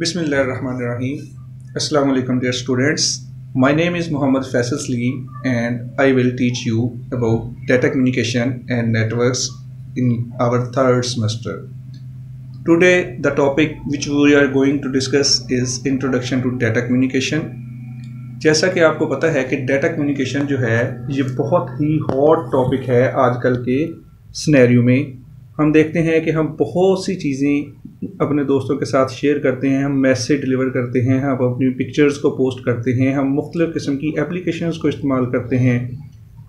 बिसमीम अल्लाम dear students. My name is Mohammad Faisal Saleem and I will teach you about data communication and network in our third semester today the topic which we are going to discuss is introduction to data communication जैसा कि आपको पता है कि data communication जो है, ये बहुत ही हॉट टॉपिक है आजकल के स्नैरियो में। हम देखते हैं कि हम बहुत सी चीज़ें अपने दोस्तों के साथ शेयर करते हैं, हम मैसेज डिलीवर करते हैं, हम अपनी पिक्चर्स को पोस्ट करते हैं, हम मुख्तलिफ़ किस्म की एप्लीकेशंस को इस्तेमाल करते हैं।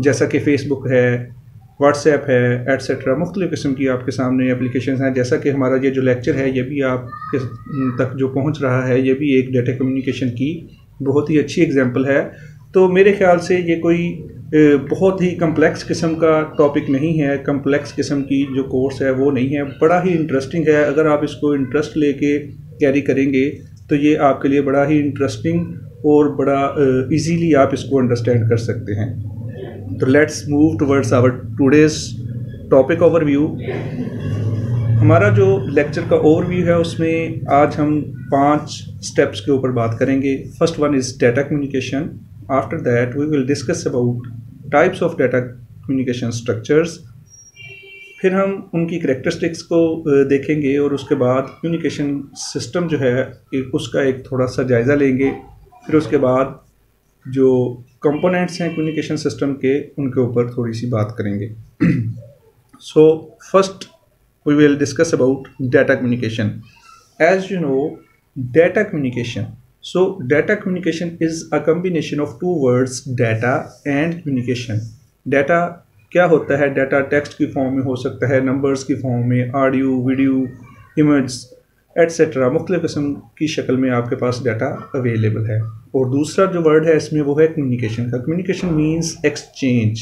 जैसा कि फ़ेसबुक है व्हाट्सएप है एट्सट्रा मुख्तलिफ़ किस्म की आपके सामने एप्लीकेशन हैं। जैसा कि हमारा ये जो लेक्चर है, ये भी आप तक जो पहुँच रहा है, ये भी एक डाटा कम्युनिकेशन की बहुत ही अच्छी एग्ज़ाम्पल है। तो मेरे ख्याल से ये कोई बहुत ही कम्प्लेक्स किस्म का टॉपिक नहीं है कम्प्लेक्स किस्म की जो कोर्स है वो नहीं है। बड़ा ही इंटरेस्टिंग है। अगर आप इसको इंटरेस्ट लेके कैरी करेंगे तो ये आपके लिए बड़ा ही इंटरेस्टिंग और बड़ा इजीली आप इसको अंडरस्टैंड कर सकते हैं। तो let's move towards our today's topic overview हमारा जो लेक्चर का ओवरव्यू है, उसमें आज हम पाँच स्टेप्स के ऊपर बात करेंगे। First one is data communication after that we will discuss about types of data communication structures फिर हम उनकी करेक्टरिस्टिक्स को देखेंगे और उसके बाद कम्युनिकेशन सिस्टम जो है एक उसका एक थोड़ा सा जायज़ा लेंगे। फिर उसके बाद जो कंपोनेंट्स हैं कम्युनिकेशन सिस्टम के, उनके ऊपर थोड़ी सी बात करेंगे। So first we will discuss about data communication as you know data communication So, data communication is a combination of two words, data and communication. Data क्या होता है? डाटा टेक्स्ट की फॉर्म में हो सकता है नंबर्स की फॉर्म में ऑडियो वीडियो इमेज एट्सट्रा मुख्तु किस्म की शक्ल में आपके पास डाटा अवेलेबल है। और दूसरा जो वर्ड है, इसमें वो है कम्युनिकेशन का। Communication means exchange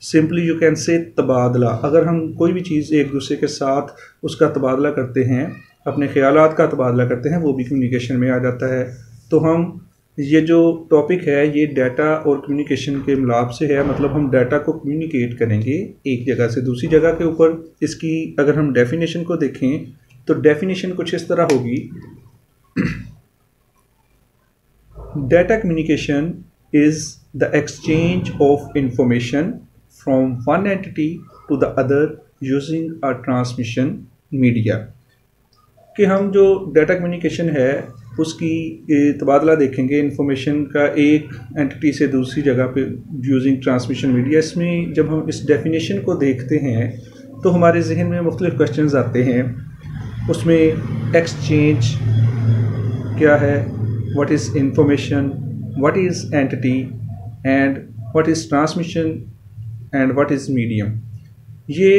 simply you can say तबादला। अगर हम कोई भी चीज़ एक दूसरे के साथ उसका तबादला करते हैं, अपने ख्याल का तबादला करते हैं, वो भी कम्युनिकेशन में आ जाता है। तो हम ये जो टॉपिक है, ये डाटा और कम्युनिकेशन के मिलाप से है मतलब हम डाटा को कम्युनिकेट करेंगे एक जगह से दूसरी जगह के ऊपर। इसकी अगर हम डेफिनेशन को देखें तो डेफिनेशन कुछ इस तरह होगी। Data communication is the exchange of information from one entity to the other using a transmission media कि हम जो डाटा कम्युनिकेशन है उसकी तबादला देखेंगे। इन्फॉर्मेशन का एक एंटिटी से दूसरी जगह पे यूजिंग ट्रांसमिशन मीडिया इसमें जब हम इस डेफिनेशन को देखते हैं तो हमारे जहन में मुख्तलिफ़ क्वेश्चन आते हैं। उसमें एक्सचेंज क्या है what is information what is entity and what is transmission and what is medium ये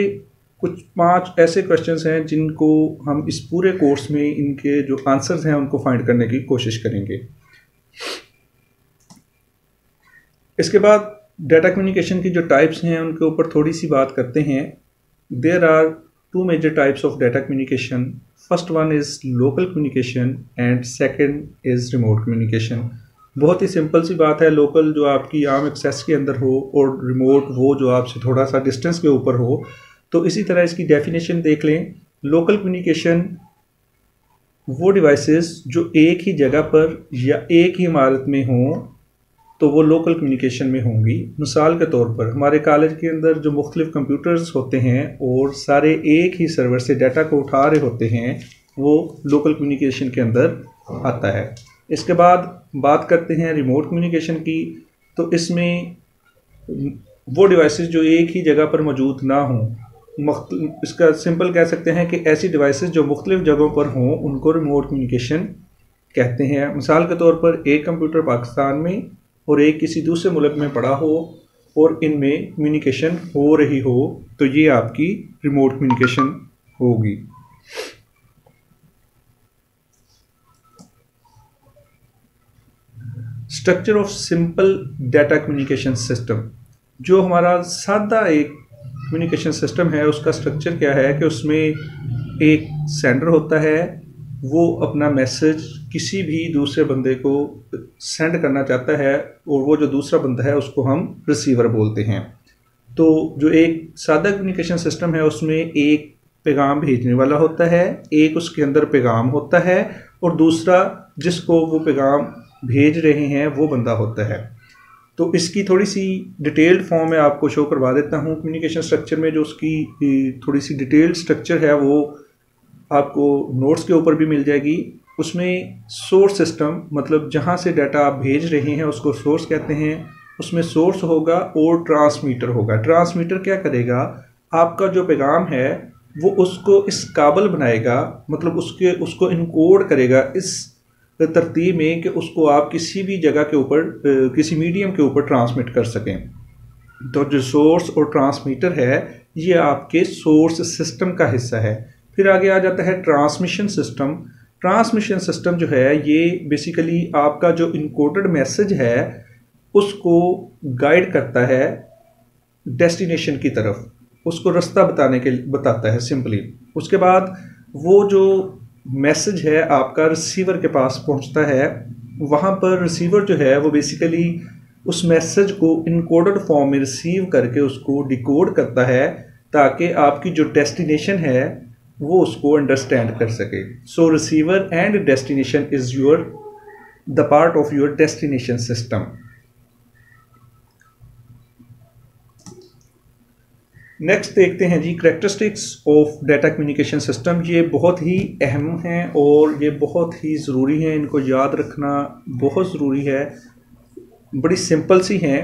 कुछ पाँच ऐसे क्वेश्चंस हैं जिनको हम इस पूरे कोर्स में इनके जो आंसर्स हैं उनको फाइंड करने की कोशिश करेंगे। इसके बाद डाटा कम्युनिकेशन की जो टाइप्स हैं उनके ऊपर थोड़ी सी बात करते हैं। There are two major types of data communication first one is local communication and second is remote communication बहुत ही सिंपल सी बात है लोकल जो आपकी आम एक्सेस के अंदर हो और रिमोट वो जो आपसे थोड़ा सा डिस्टेंस के ऊपर हो तो इसी तरह इसकी डेफिनेशन देख लें। लोकल कम्युनिकेशन वो डिवाइसेस जो एक ही जगह पर या एक ही इमारत में हों तो वो लोकल कम्युनिकेशन में होंगी। मिसाल के तौर पर, हमारे कॉलेज के अंदर जो मुख्तलिफ़ कंप्यूटर्स होते हैं और सारे एक ही सर्वर से डाटा को उठा रहे होते हैं, वो लोकल कम्युनिकेशन के अंदर आता है। इसके बाद बात करते हैं रिमोट कम्युनिकेशन की। तो इसमें वो डिवाइसेस जो एक ही जगह पर मौजूद ना हों इसका सिंपल कह सकते हैं कि ऐसी डिवाइसेस जो मुख्तलिफ़ जगहों पर हों, उनको रिमोट कम्युनिकेशन कहते हैं। मिसाल के तौर पर एक कंप्यूटर पाकिस्तान में और एक किसी दूसरे मुल्क में पड़ा हो और इनमें कम्युनिकेशन हो रही हो तो ये आपकी रिमोट कम्युनिकेशन होगी। Structure of simple data communication system जो हमारा सादा एक कम्युनिकेशन सिस्टम है, उसका स्ट्रक्चर क्या है कि उसमें एक सेंडर होता है, वो अपना मैसेज किसी भी दूसरे बंदे को सेंड करना चाहता है और वो जो दूसरा बंदा है, उसको हम रिसीवर बोलते हैं। तो जो एक सादा कम्युनिकेशन सिस्टम है, उसमें एक पैगाम भेजने वाला होता है, एक उसके अंदर पैगाम होता है और दूसरा जिसको वो पैगाम भेज रहे हैं, वो बंदा होता है। तो इसकी थोड़ी सी डिटेल्ड फॉर्म में आपको शो करवा देता हूँ। कम्युनिकेशन स्ट्रक्चर में जो उसकी थोड़ी सी डिटेल्ड स्ट्रक्चर है, वो आपको नोट्स के ऊपर भी मिल जाएगी। उसमें सोर्स सिस्टम मतलब जहाँ से डाटा आप भेज रहे हैं, उसको सोर्स कहते हैं। उसमें सोर्स होगा और ट्रांसमीटर होगा। ट्रांसमीटर क्या करेगा? आपका जो पैगाम है, वो उसको इस काबल बनाएगा मतलब उसके, उसको इनकोड करेगा इस तरतीब में कि उसको आप किसी भी जगह के ऊपर किसी मीडियम के ऊपर ट्रांसमिट कर सकें। तो जो सोर्स और ट्रांसमीटर है, ये आपके सोर्स सिस्टम का हिस्सा है। फिर आगे आ जाता है ट्रांसमिशन सिस्टम ट्रांसमिशन सिस्टम जो है, ये बेसिकली आपका जो इनकोडेड मैसेज है, उसको गाइड करता है डेस्टिनेशन की तरफ़। उसको रास्ता बताने के, बताता है सिंपली उसके बाद वो जो मैसेज है, आपका रिसीवर के पास पहुँचता है, वहाँ पर रिसीवर जो है, वो बेसिकली उस मैसेज को इनकोडेड फॉर्म में रिसीव करके उसको डिकोड करता है, ताकि आपकी जो डेस्टिनेशन है, वो उसको अंडरस्टैंड कर सके। So receiver and destination is your the part of your destination system next देखते हैं जी characteristics of data communication system ये बहुत ही अहम हैं और ये बहुत ही ज़रूरी हैं। इनको याद रखना बहुत ज़रूरी है। बड़ी सिंपल सी हैं।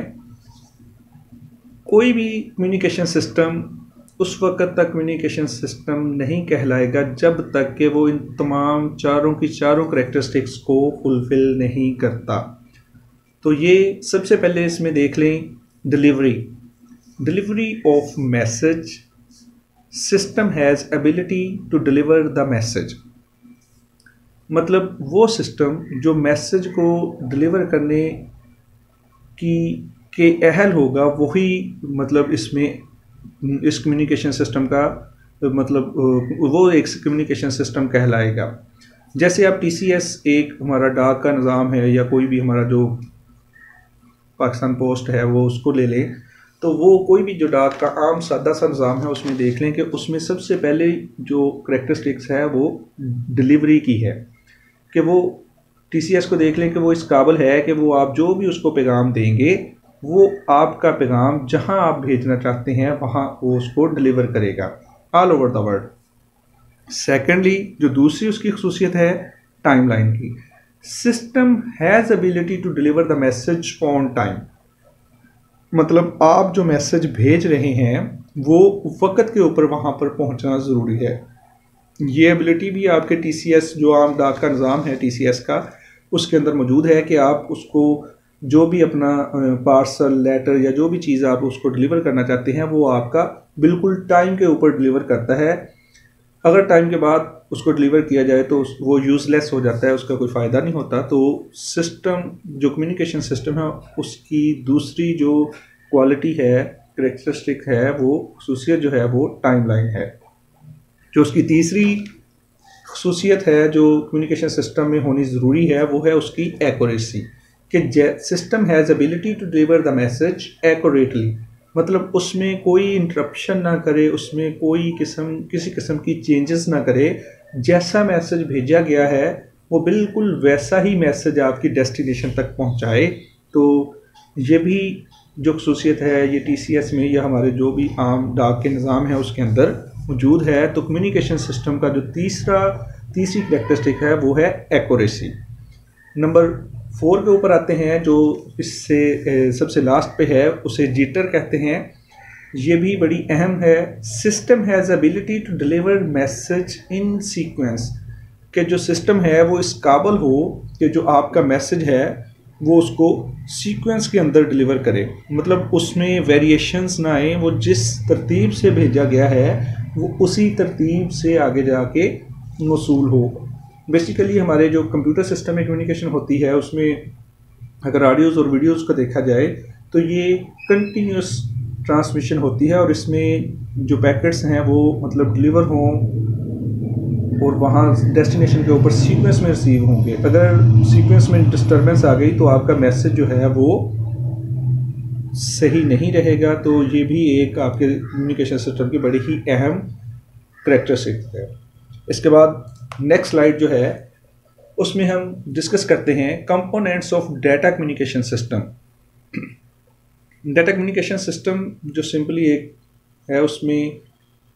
कोई भी कम्युनिकेशन सिस्टम उस वक्त तक कम्युनिकेशन सिस्टम नहीं कहलाएगा जब तक कि वो इन तमाम चारों की चारों करेक्टरिस्टिक्स को फुलफ़िल नहीं करता। तो ये सबसे पहले इसमें देख लें। Delivery delivery of message, system has ability to deliver the message. मतलब वो सिस्टम जो मैसेज को डिलीवर करने की, के अहल होगा, वही मतलब इसमें, इस कम्युनिकेशन सिस्टम का मतलब वो एक कम्युनिकेशन सिस्टम कहलाएगा। जैसे आप टीसीएस एक हमारा डाक का निज़ाम है या कोई भी हमारा जो पाकिस्तान पोस्ट है, वो उसको ले लें। तो वो कोई भी जो डाक का आम सादा सा निज़ाम है, उसमें देख लें कि उसमें सबसे पहले जो करेक्टरिस्टिक्स है, वो डिलीवरी की है। कि वो टीसीएस को देख लें कि वो इस काबिल है कि वो आप जो भी उसको पैगाम देंगे, वो आपका पैगाम जहाँ आप भेजना चाहते हैं, वहाँ वो उसको डिलीवर करेगा। All over the world secondly जो दूसरी उसकी खसूसियत है टाइमलाइन की। System has ability to deliver the message on time मतलब आप जो मैसेज भेज रहे हैं, वो वक्त के ऊपर वहाँ पर पहुँचना ज़रूरी है। ये एबिलिटी भी आपके टीसीएस जो आम डाक का निज़ाम है टीसीएस का, उसके अंदर मौजूद है कि आप उसको जो भी अपना पार्सल लेटर या जो भी चीज़ आप उसको डिलीवर करना चाहते हैं, वो आपका बिल्कुल टाइम के ऊपर डिलीवर करता है। अगर टाइम के बाद उसको डिलीवर किया जाए तो वो यूज़लेस हो जाता है, उसका कोई फ़ायदा नहीं होता। तो सिस्टम जो कम्युनिकेशन सिस्टम है, उसकी दूसरी जो क्वालिटी है करेक्टरिस्टिक है, वो खसूसियत जो है, वो टाइम लाइन है। जो उसकी तीसरी खसूसियत है, जो कम्युनिकेशन सिस्टम में होनी ज़रूरी है, वो है उसकी एक्यूरेसी कि system has ability to deliver the message accurately मतलब उसमें कोई इंटरप्शन ना करे, उसमें कोई किस्म, किसी किस्म की चेंजेस ना करे जैसा मैसेज भेजा गया है, वो बिल्कुल वैसा ही मैसेज आपकी डेस्टिनेशन तक पहुँचाए। तो ये भी जो खसूसियत है, ये टीसीएस में या हमारे जो भी आम डाक के निज़ाम है उसके अंदर मौजूद है तो कम्युनिकेशन सिस्टम का जो तीसरा, तीसरी करेक्टरिस्टिक है, वो है एक्यूरेसी नंबर फोर के ऊपर आते हैं, जो इससे सबसे लास्ट पे है, उसे जीटर कहते हैं। ये भी बड़ी अहम है system has ability to deliver message in sequence कि जो सिस्टम है, वो इस काबल हो कि जो आपका मैसेज है, वो उसको सीक्वेंस के अंदर डिलीवर करे। मतलब उसमें वेरिएशंस ना आए, वो जिस तरतीब से भेजा गया है, वो उसी तरतीब से आगे जाके मसूल हो। बेसिकली हमारे जो कंप्यूटर सिस्टम में कम्युनिकेशन होती है, उसमें अगर ऑडियोज़ और वीडियोज़ को देखा जाए तो ये कंटिन्यूस ट्रांसमिशन होती है और इसमें जो पैकेट्स हैं वो मतलब डिलीवर हों और वहाँ डेस्टिनेशन के ऊपर सीक्वेंस में रिसीव होंगे। अगर सीक्वेंस में डिस्टरबेंस आ गई तो आपका मैसेज जो है वो सही नहीं रहेगा तो ये भी एक आपके कम्युनिकेशन सिस्टम की बड़ी ही अहम करेक्टरिस्टिक है। इसके बाद नेक्स्ट स्लाइड जो है, उसमें हम डिस्कस करते हैं components of data communication system data communication system जो सिंपली एक है, उसमें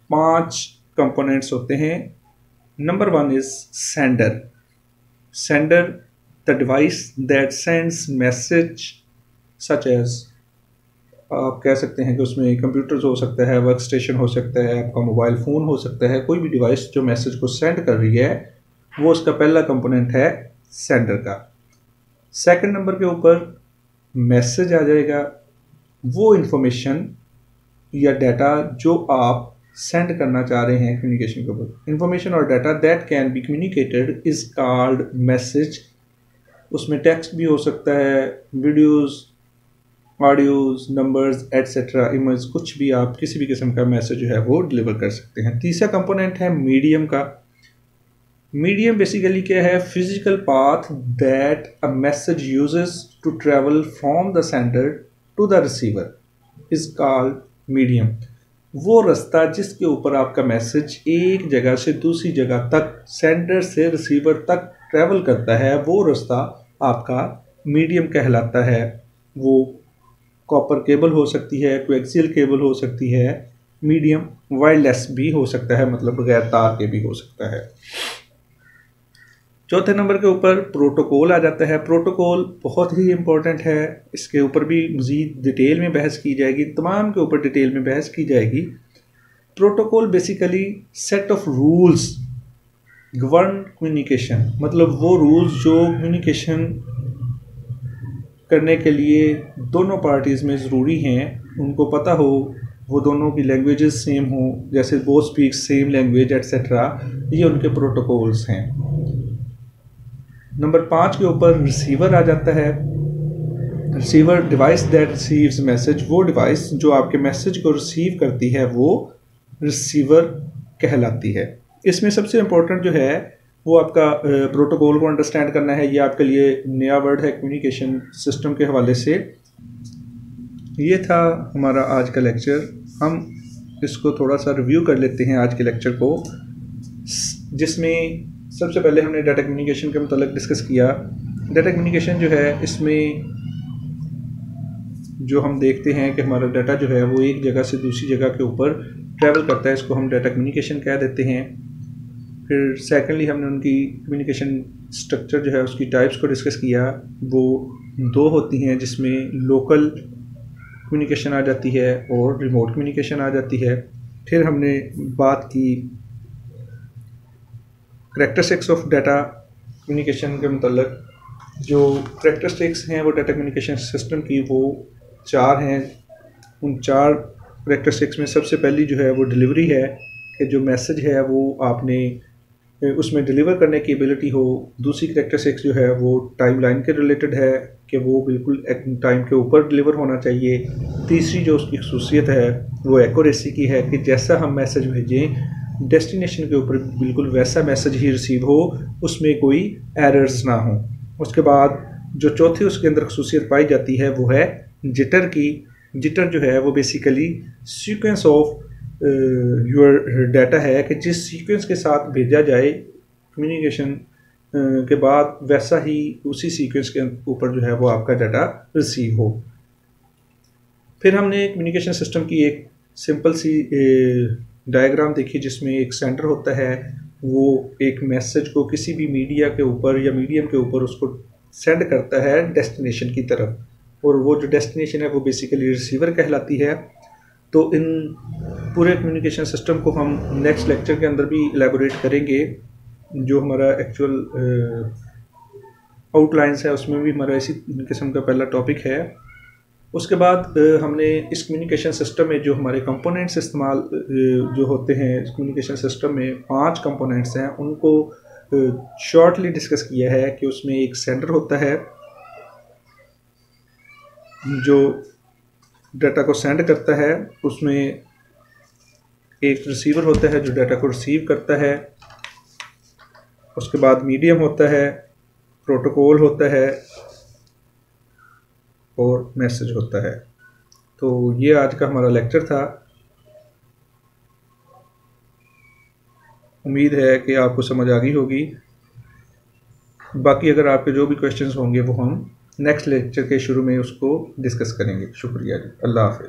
पाँच कंपोनेंट्स होते हैं। Number one is sender sender the device that sends message such as आप कह सकते हैं कि उसमें कंप्यूटर्स हो सकता है वर्क स्टेशन हो सकता है, आपका मोबाइल फ़ोन हो सकता है, कोई भी डिवाइस जो मैसेज को सेंड कर रही है, वो उसका पहला कंपोनेंट है सेंडर का। सेकंड नंबर के ऊपर मैसेज आ जाएगा। वो इंफॉर्मेशन या डाटा जो आप सेंड करना चाह रहे हैं कम्युनिकेशन के ऊपर। इंफॉर्मेशन और data that can be communicated is called message उसमें टेक्स्ट भी हो सकता है videos audios numbers etcetera image कुछ भी आप किसी भी किस्म का मैसेज जो है वो डिलीवर कर सकते हैं। तीसरा कंपोनेंट है मीडियम का। मीडियम बेसिकली क्या है? Physical path that a message uses to travel from the centre to the receiver is called medium वो रास्ता जिसके ऊपर आपका मैसेज एक जगह से दूसरी जगह तक सेंडर से रिसीवर तक ट्रैवल करता है, वो रास्ता आपका मीडियम कहलाता है। वो कॉपर केबल हो सकती है कोएक्सियल केबल हो सकती है मीडियम वायरलेस भी हो सकता है मतलब बगैर तार के भी हो सकता है। चौथे नंबर के ऊपर प्रोटोकॉल आ जाता है। प्रोटोकॉल बहुत ही इंपॉर्टेंट है। इसके ऊपर भी मज़ीद डिटेल में बहस की जाएगी, तमाम के ऊपर डिटेल में बहस की जाएगी। Protocol basically set of rules govern communication मतलब वो रूल्स जो कम्युनिकेशन करने के लिए दोनों पार्टीज़ में ज़रूरी हैं, उनको पता हो, वो दोनों की लैंग्वेजेस सेम हो, जैसे वो स्पीक सेम लैंग्वेज एट्सेट्रा ये उनके प्रोटोकॉल्स हैं। नंबर पाँच के ऊपर रिसीवर आ जाता है। Receiver device that receives message वो डिवाइस जो आपके मैसेज को रिसीव करती है, वो रिसीवर कहलाती है। इसमें सबसे इम्पोर्टेंट जो है, वो आपका प्रोटोकॉल को अंडरस्टैंड करना है। ये आपके लिए नया वर्ड है कम्युनिकेशन सिस्टम के हवाले से। ये था हमारा आज का लेक्चर हम इसको थोड़ा सा रिव्यू कर लेते हैं आज के लेक्चर को। जिसमें सबसे पहले हमने डाटा कम्युनिकेशन के मतलब डिस्कस किया। डाटा कम्युनिकेशन जो है, इसमें जो हम देखते हैं कि हमारा डाटा जो है, वो एक जगह से दूसरी जगह के ऊपर ट्रैवल करता है, इसको हम डाटा कम्युनिकेशन कह देते हैं। फिर सेकेंडली हमने उनकी कम्युनिकेशन स्ट्रक्चर जो है, उसकी टाइप्स को डिस्कस किया। वो दो होती हैं, जिसमें लोकल कम्युनिकेशन आ जाती है और रिमोट कम्युनिकेशन आ जाती है। फिर हमने बात की करेक्टरिस्टिक्स ऑफ़ डाटा कम्युनिकेशन के मतलब जो करेक्टरिस्टिक्स हैं वो डाटा कम्युनिकेशन सिस्टम की, वो चार हैं। उन चार करेक्टरिस्टिक्स में सबसे पहली जो है वो डिलीवरी है कि जो मैसेज है वो आपने उसमें डिलीवर करने की एबिलिटी हो। दूसरी करेक्टरिस्टिक्स जो है वो टाइम लाइन के रिलेटेड है कि वो बिल्कुल टाइम के ऊपर डिलीवर होना चाहिए। तीसरी जो उसकी खसूसियत है वो एक्यूरेसी की है कि जैसा हम मैसेज भेजें डेस्टिनेशन के ऊपर बिल्कुल वैसा मैसेज ही रिसीव हो, उसमें कोई एरर्स ना हो। उसके बाद जो चौथी उसके अंदर खसूसियत पाई जाती है, वो है जिटर की। जिटर जो है, वो basically sequence of your data है कि जिस सीक्वेंस के साथ भेजा जाए कम्युनिकेशन के बाद वैसा ही उसी सीक्वेंस के ऊपर जो है, वो आपका डाटा रिसीव हो। फिर हमने कम्युनिकेशन सिस्टम की एक सिंपल सी डायग्राम देखिए, जिसमें एक सेंटर होता है, वो एक मैसेज को किसी भी मीडिया के ऊपर या मीडियम के ऊपर उसको सेंड करता है डेस्टिनेशन की तरफ़। और वो जो डेस्टिनेशन है, वो बेसिकली रिसीवर कहलाती है। तो इन पूरे कम्युनिकेशन सिस्टम को हम नेक्स्ट लेक्चर के अंदर भी एलेबोरेट करेंगे। जो हमारा एक्चुअल आउटलाइंस है, उसमें भी हमारा इसी किस्म का पहला टॉपिक है। उसके बाद हमने इस कम्युनिकेशन सिस्टम में जो हमारे कंपोनेंट्स इस्तेमाल जो होते हैं, इस कम्युनिकेशन सिस्टम में पाँच कंपोनेंट्स हैं, उनको शॉर्टली डिस्कस किया है कि उसमें एक सेंडर होता है, जो डाटा को सेंड करता है, उसमें एक रिसीवर होता है जो डाटा को रिसीव करता है, उसके बाद मीडियम होता है प्रोटोकॉल होता है और मैसेज होता है। तो ये आज का हमारा लेक्चर था। उम्मीद है कि आपको समझ आ गई होगी। बाकी अगर आपके जो भी क्वेश्चंस होंगे, वो हम नेक्स्ट लेक्चर के शुरू में उसको डिस्कस करेंगे। शुक्रिया जी। अल्लाह हाफिज़।